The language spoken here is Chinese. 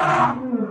嗯。